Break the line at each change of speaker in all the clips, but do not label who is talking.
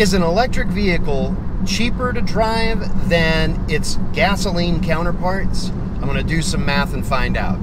Is an electric vehicle cheaper to drive than its gasoline counterparts? I'm going to do some math and find out.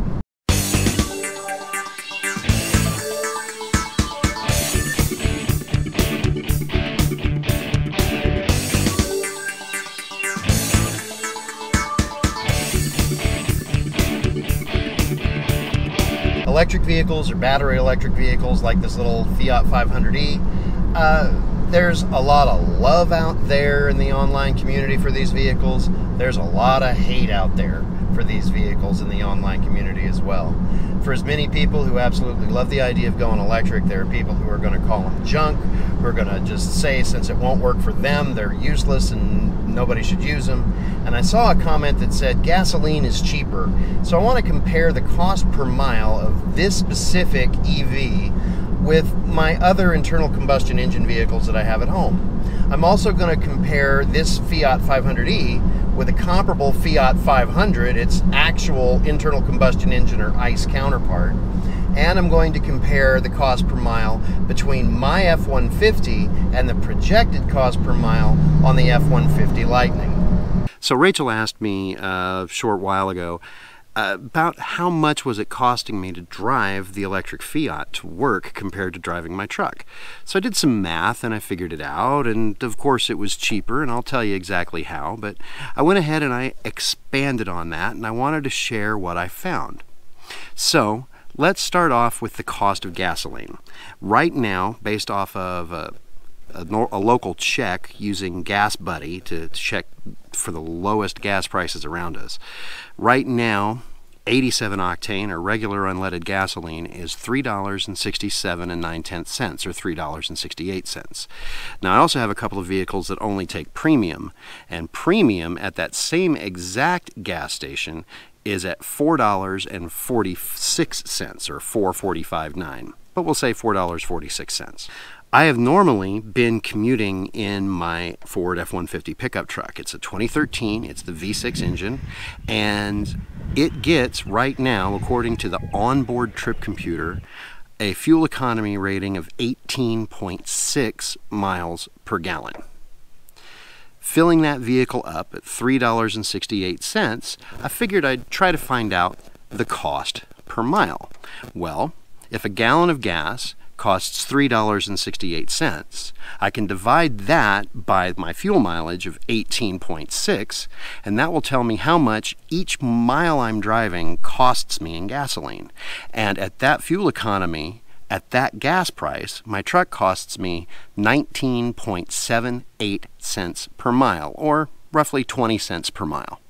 electric vehicles or battery electric vehicles like this little Fiat 500e. Uh, there's a lot of love out there in the online community for these vehicles. There's a lot of hate out there for these vehicles in the online community as well. For as many people who absolutely love the idea of going electric, there are people who are going to call them junk, who are going to just say since it won't work for them, they're useless and nobody should use them. And I saw a comment that said gasoline is cheaper. So I want to compare the cost per mile of this specific EV with my other internal combustion engine vehicles that I have at home. I'm also going to compare this Fiat 500e with a comparable Fiat 500, its actual internal combustion engine or ICE counterpart. And I'm going to compare the cost per mile between my F-150 and the projected cost per mile on the F-150 Lightning.
So Rachel asked me a short while ago, uh, about how much was it costing me to drive the electric Fiat to work compared to driving my truck. So I did some math and I figured it out, and of course it was cheaper, and I'll tell you exactly how, but I went ahead and I expanded on that, and I wanted to share what I found. So let's start off with the cost of gasoline. Right now, based off of a a, a, local check using Gas Buddy to check for the lowest gas prices around us. Right now, 87 octane or regular unleaded gasoline is $3.67 and 9 cents or $3.68. Now I also have a couple of vehicles that only take premium and premium at that same exact gas station is at $4.46 or 445.9 but we'll say $4.46. I have normally been commuting in my Ford F-150 pickup truck. It's a 2013, it's the V6 engine, and it gets right now, according to the onboard trip computer, a fuel economy rating of 18.6 miles per gallon. Filling that vehicle up at $3.68, I figured I'd try to find out the cost per mile. Well, if a gallon of gas costs $3.68. I can divide that by my fuel mileage of 18.6, and that will tell me how much each mile I'm driving costs me in gasoline. And at that fuel economy, at that gas price, my truck costs me 19.78 cents per mile, or roughly 20 cents per mile.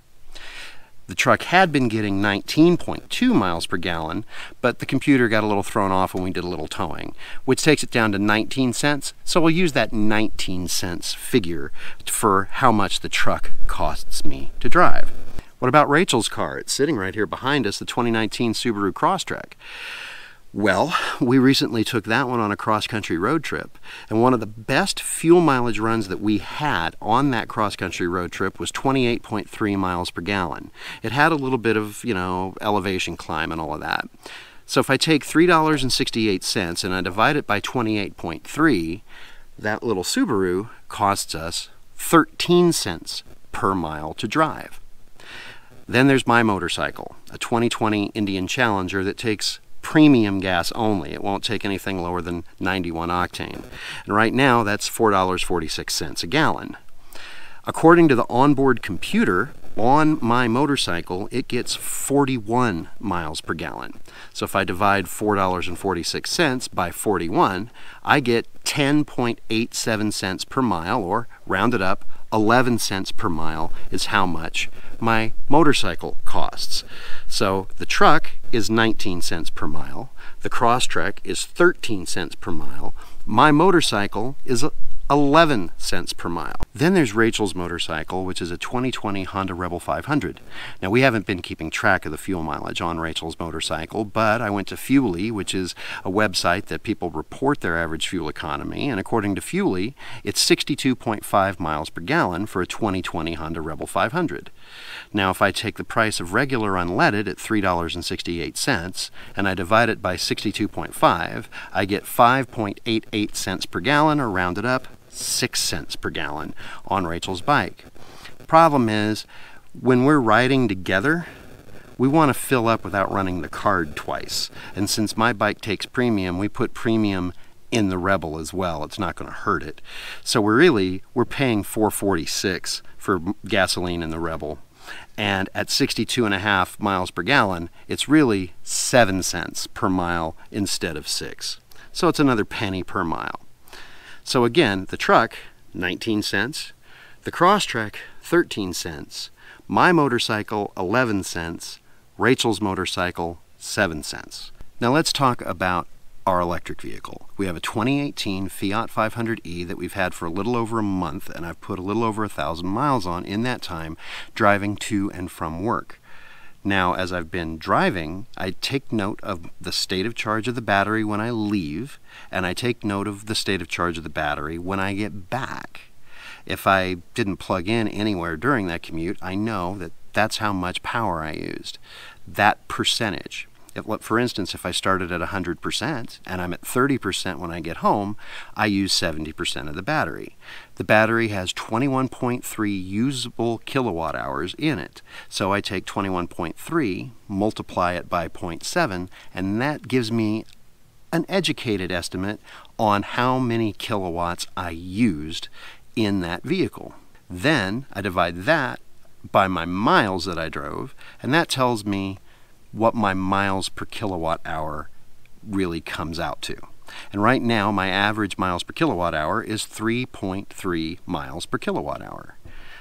The truck had been getting 19.2 miles per gallon, but the computer got a little thrown off when we did a little towing, which takes it down to 19 cents. So we'll use that 19 cents figure for how much the truck costs me to drive. What about Rachel's car? It's sitting right here behind us, the 2019 Subaru Crosstrek. Well, we recently took that one on a cross-country road trip, and one of the best fuel mileage runs that we had on that cross-country road trip was 28.3 miles per gallon. It had a little bit of, you know, elevation climb and all of that. So if I take $3.68 and I divide it by 28.3, that little Subaru costs us 13 cents per mile to drive. Then there's my motorcycle, a 2020 Indian Challenger that takes premium gas only. It won't take anything lower than 91 octane. And right now, that's $4.46 a gallon. According to the onboard computer, on my motorcycle, it gets 41 miles per gallon. So if I divide $4.46 by 41, I get 10.87 cents per mile, or rounded up, 11 cents per mile is how much my motorcycle costs. So the truck is 19 cents per mile, the Crosstrek is 13 cents per mile, my motorcycle is 11 cents per mile. Then there's Rachel's motorcycle, which is a 2020 Honda Rebel 500. Now, we haven't been keeping track of the fuel mileage on Rachel's motorcycle, but I went to Fuelly, which is a website that people report their average fuel economy, and according to Fuelly, it's 62.5 miles per gallon for a 2020 Honda Rebel 500. Now, if I take the price of regular unleaded at $3.68 and I divide it by 62.5, I get 5.88 cents per gallon, or rounded up, 6 cents per gallon on Rachel's bike. Problem is, when we're riding together, we want to fill up without running the card twice. And since my bike takes premium, we put premium in the Rebel as well. It's not going to hurt it. So we're really we're paying 446 for gasoline in the Rebel. And at 62 and a half miles per gallon, it's really 7 cents per mile instead of 6. So it's another penny per mile. So again, the truck 19 cents, the Crosstrek 13 cents, my motorcycle 11 cents, Rachel's motorcycle 7 cents. Now let's talk about our electric vehicle. We have a 2018 Fiat 500e that we've had for a little over a month, and I've put a little over a thousand miles on in that time driving to and from work. Now, as I've been driving, I take note of the state of charge of the battery when I leave, and I take note of the state of charge of the battery when I get back. If I didn't plug in anywhere during that commute, I know that that's how much power I used. That percentage. For instance, if I started at 100% and I'm at 30% when I get home, I use 70% of the battery. The battery has 21.3 usable kilowatt hours in it. So I take 21.3, multiply it by 0.7, and that gives me an educated estimate on how many kilowatts I used in that vehicle. Then I divide that by my miles that I drove, and that tells me what my miles per kilowatt hour really comes out to. And right now, my average miles per kilowatt hour is 3.3 miles per kilowatt hour.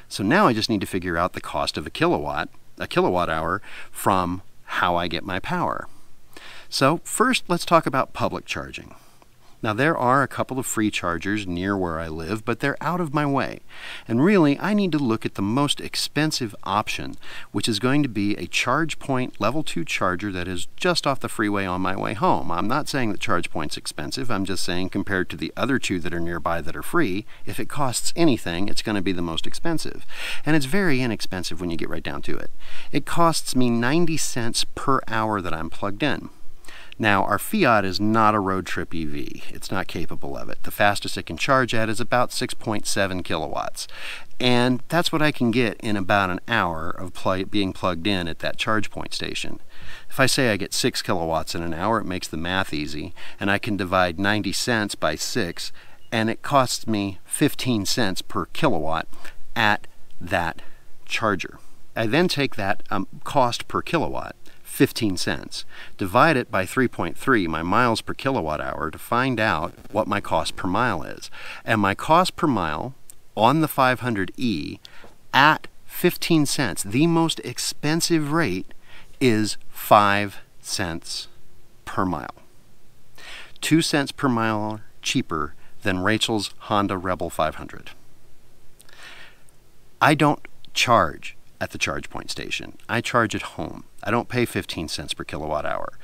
So now I just need to figure out the cost of a kilowatt, a kilowatt hour, from how I get my power. So first, let's talk about public charging. Now, there are a couple of free chargers near where I live, but they're out of my way. And really, I need to look at the most expensive option, which is going to be a ChargePoint Level 2 charger that is just off the freeway on my way home. I'm not saying that ChargePoint's expensive, I'm just saying compared to the other two that are nearby that are free, if it costs anything, it's going to be the most expensive. And it's very inexpensive when you get right down to it. It costs me 90 cents per hour that I'm plugged in. Now, our Fiat is not a road trip EV. It's not capable of it. The fastest it can charge at is about 6.7 kilowatts. And that's what I can get in about an hour of pl being plugged in at that ChargePoint station. If I say I get 6 kilowatts in an hour, it makes the math easy, and I can divide 90 cents by 6, and it costs me 15 cents per kilowatt at that charger. I then take that um, cost per kilowatt 15 cents. Divide it by 3.3, my miles per kilowatt hour, to find out what my cost per mile is. And my cost per mile on the 500E at 15 cents, the most expensive rate, is 5 cents per mile. 2 cents per mile cheaper than Rachel's Honda Rebel 500. I don't charge at the ChargePoint station. I charge at home. I don't pay 15 cents per kilowatt hour.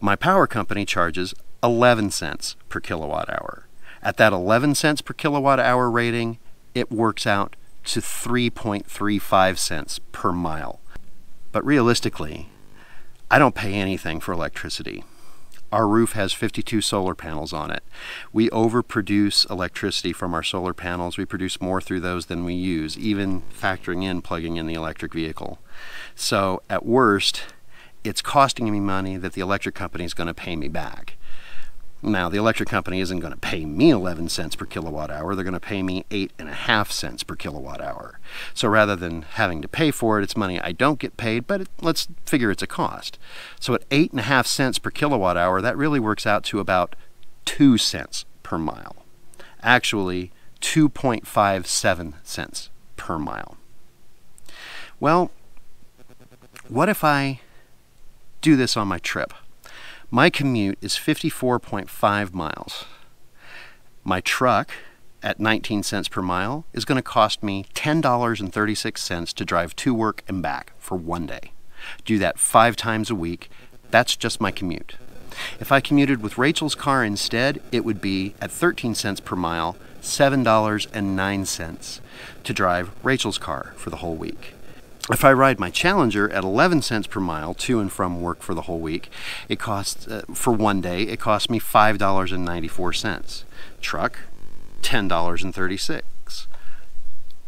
My power company charges 11 cents per kilowatt hour. At that 11 cents per kilowatt hour rating, it works out to 3.35 cents per mile. But realistically, I don't pay anything for electricity. Our roof has 52 solar panels on it. We overproduce electricity from our solar panels. We produce more through those than we use, even factoring in plugging in the electric vehicle. So at worst, it's costing me money that the electric company is going to pay me back. Now, the electric company isn't going to pay me 11 cents per kilowatt hour. They're going to pay me 8.5 cents per kilowatt hour. So rather than having to pay for it, it's money I don't get paid, but it, let's figure it's a cost. So at 8.5 cents per kilowatt hour, that really works out to about 2 cents per mile. Actually, 2.57 cents per mile. Well, what if I do this on my trip? My commute is 54.5 miles. My truck at 19 cents per mile is going to cost me $10.36 to drive to work and back for one day. Do that five times a week. That's just my commute. If I commuted with Rachel's car instead, it would be at 13 cents per mile, $7.09 to drive Rachel's car for the whole week. If I ride my Challenger at 11 cents per mile to and from work for the whole week, it costs, uh, for one day, it costs me $5.94. Truck, $10.36.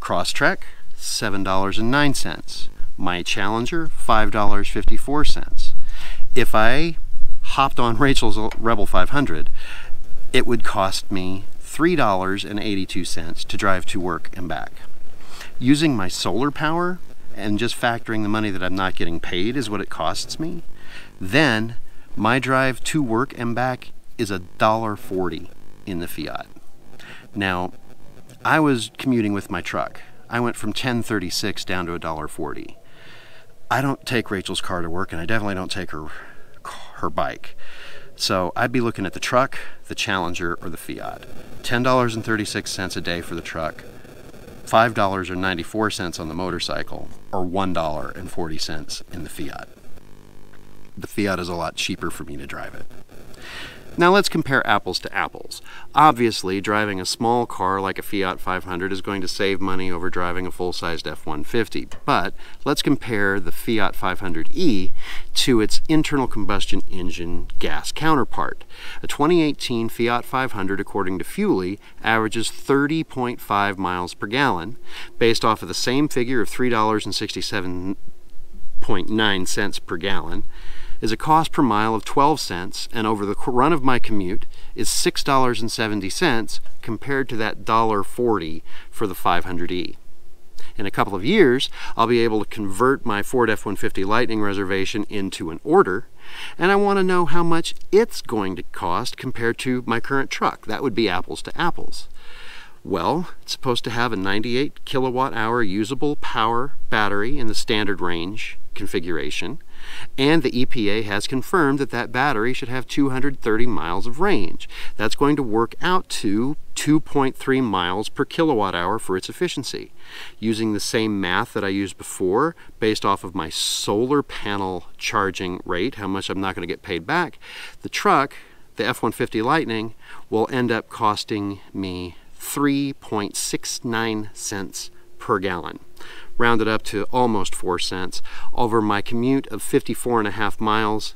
Crosstrek, $7.09. My Challenger, $5.54. If I hopped on Rachel's Rebel 500, it would cost me $3.82 to drive to work and back. Using my solar power and just factoring the money that I'm not getting paid is what it costs me, then my drive to work and back is a dollar forty in the Fiat. Now, I was commuting with my truck. I went from 1036 down to a dollar forty. I don't take Rachel's car to work and I definitely don't take her her bike. So I'd be looking at the truck, the Challenger, or the Fiat. $10.36 a day for the truck, $5.94 on the motorcycle, or $1.40 in the Fiat. The Fiat is a lot cheaper for me to drive it. Now let's compare apples to apples. Obviously, driving a small car like a Fiat 500 is going to save money over driving a full-sized F-150, but let's compare the Fiat 500e to its internal combustion engine gas counterpart. A 2018 Fiat 500, according to Fuelly, averages 30.5 miles per gallon, based off of the same figure of $3.67.9 cents per gallon is a cost per mile of 12 cents and over the run of my commute is $6.70 compared to that $1.40 for the 500E. In a couple of years, I'll be able to convert my Ford F-150 Lightning reservation into an order, and I want to know how much it's going to cost compared to my current truck. That would be apples to apples. Well, it's supposed to have a 98 kilowatt hour usable power battery in the standard range configuration. And the EPA has confirmed that that battery should have 230 miles of range. That's going to work out to 2.3 miles per kilowatt hour for its efficiency. Using the same math that I used before, based off of my solar panel charging rate, how much I'm not going to get paid back, the truck, the F-150 Lightning, will end up costing me 3.69 cents per gallon rounded up to almost 4 cents. Over my commute of 54 and a half miles,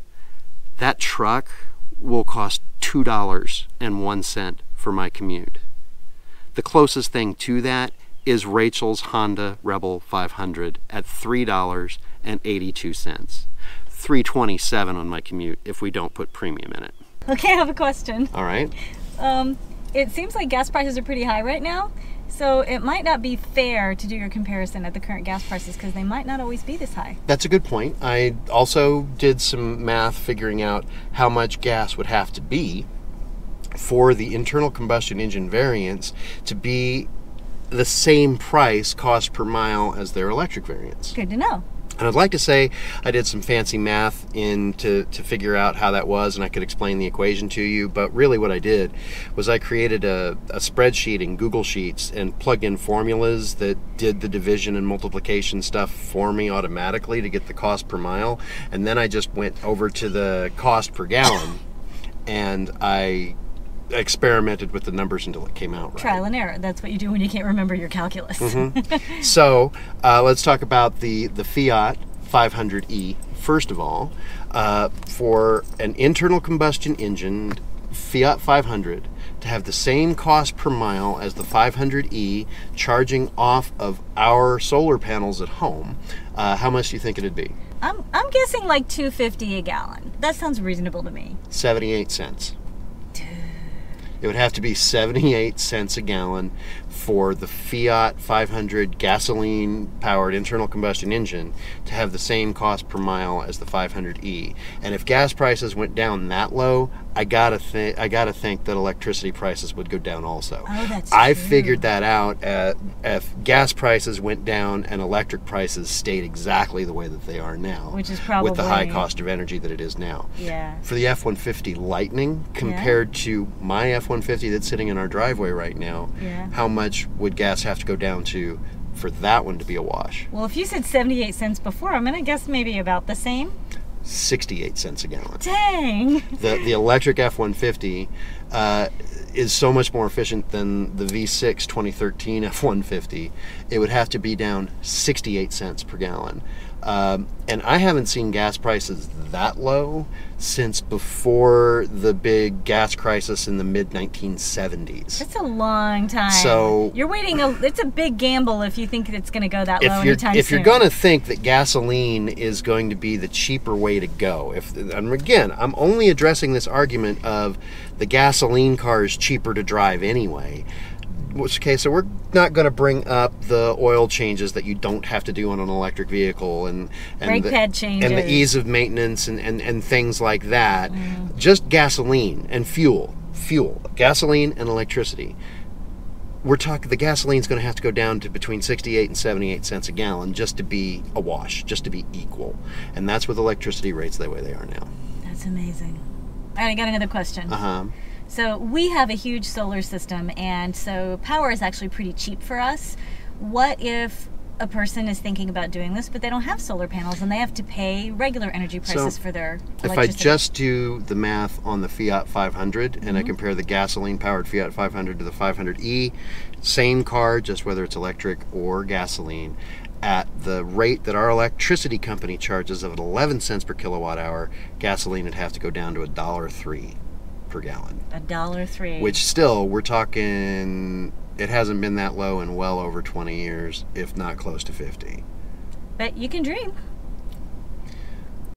that truck will cost $2.01 for my commute. The closest thing to that is Rachel's Honda Rebel 500 at $3.82. 327 on my commute if we don't put premium in it.
Okay, I have a question.
All right.
Um, it seems like gas prices are pretty high right now. So it might not be fair to do your comparison at the current gas prices because they might not always be this high.
That's a good point. I also did some math figuring out how much gas would have to be for the internal combustion engine variants to be the same price cost per mile as their electric variants.
Good to know.
And I'd like to say I did some fancy math in to, to figure out how that was and I could explain the equation to you, but really what I did was I created a, a spreadsheet in Google Sheets and plugged in formulas that did the division and multiplication stuff for me automatically to get the cost per mile. And then I just went over to the cost per gallon and I experimented with the numbers until it came out right.
Trial and error. That's what you do when you can't remember your calculus.
Mm-hmm. so uh, let's talk about the the Fiat 500e first of all. Uh, for an internal combustion engine Fiat 500 to have the same cost per mile as the 500e charging off of our solar panels at home, uh, how much do you think it'd be?
I'm, I'm guessing like 250 a gallon. That sounds reasonable to me.
78 cents. It would have to be 78 cents a gallon for the Fiat 500 gasoline powered internal combustion engine to have the same cost per mile as the 500e. And if gas prices went down that low, I gotta think I gotta think that electricity prices would go down also.
Oh, that's
I
true.
figured that out. At, if gas prices went down and electric prices stayed exactly the way that they are now,
Which is probably
with the high cost of energy that it is now.
Yeah.
For the F-150 Lightning compared to my F-150 that's sitting in our driveway right now,
Yeah.
how much would gas have to go down to for that one to be a wash?
Well, if you said 78 cents before, I'm going to guess maybe about the same.
68 cents a gallon.
Dang.
The the electric F-150 uh, is so much more efficient than the V6 2013 F150. It would have to be down 68 cents per gallon. Um, and I haven't seen gas prices that low since before the big gas crisis in the mid 1970s.
That's a long time.
So-
you're waiting. A, it's a big gamble if you think it's going to go that low
you're
anytime
if
soon.
you're going to think that gasoline is going to be the cheaper way to go, if and again, I'm only addressing this argument of the gasoline car is cheaper to drive anyway. Which okay, so we're not going to bring up the oil changes that you don't have to do on an electric vehicle and and
Brake
the,
pad
and the ease of maintenance and, and, and things like that.
Mm.
Just gasoline and fuel, fuel, gasoline and electricity. We're talking the gasoline's going to have to go down to between 68 and 78 cents a gallon just to be a wash, just to be equal. And that's with electricity rates the way they are now.
That's amazing. All right, I got another question.
Uh huh.
So we have a huge solar system, and so power is actually pretty cheap for us. What if a person is thinking about doing this, but they don't have solar panels and they have to pay regular energy prices for their
If I just do the math on the Fiat 500 and I mm-hmm. compare the gasoline powered Fiat 500 to the 500e, same car, just whether it's electric or gasoline, at the rate that our electricity company charges of 11 cents per kilowatt hour, gasoline would have to go down to a dollar three per gallon.
a dollar three.
Which still, we're talking, it hasn't been that low in well over 20 years, if not close to 50.
but you can dream.